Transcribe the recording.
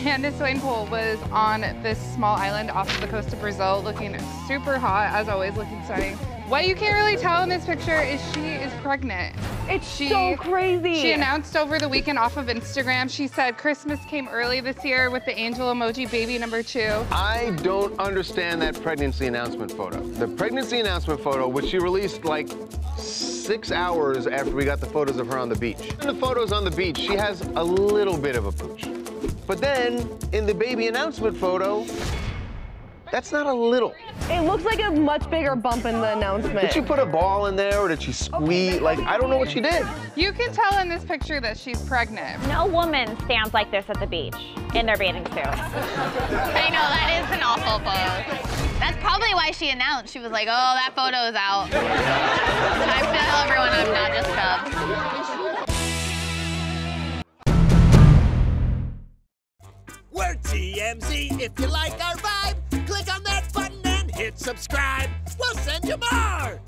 Candice Swanepoel was on this small island off of the coast of Brazil looking super hot, as always, looking stunning. What you can't really tell in this picture is she is pregnant. It's She- so crazy. She announced over the weekend off of Instagram, she said Christmas came early this year with the angel emoji baby number two. I don't understand that pregnancy announcement photo. The pregnancy announcement photo, which she released like six hours after we got the photos of her on the beach. In the photos on the beach, she has a little bit of a pooch. But then in the baby announcement photo, that's not a little. It looks like a much bigger bump in the announcement. Did she put a ball in there or did she squeeze? Like, I don't know what she did. You can tell in this picture that she's pregnant. No woman stands like this at the beach in their bathing suit. I know, that is an awful pose. That's probably why she announced. She was like, oh, that photo is out. Time to tell everyone TMZ. If you like our vibe, click on that button and hit subscribe. We'll send you more.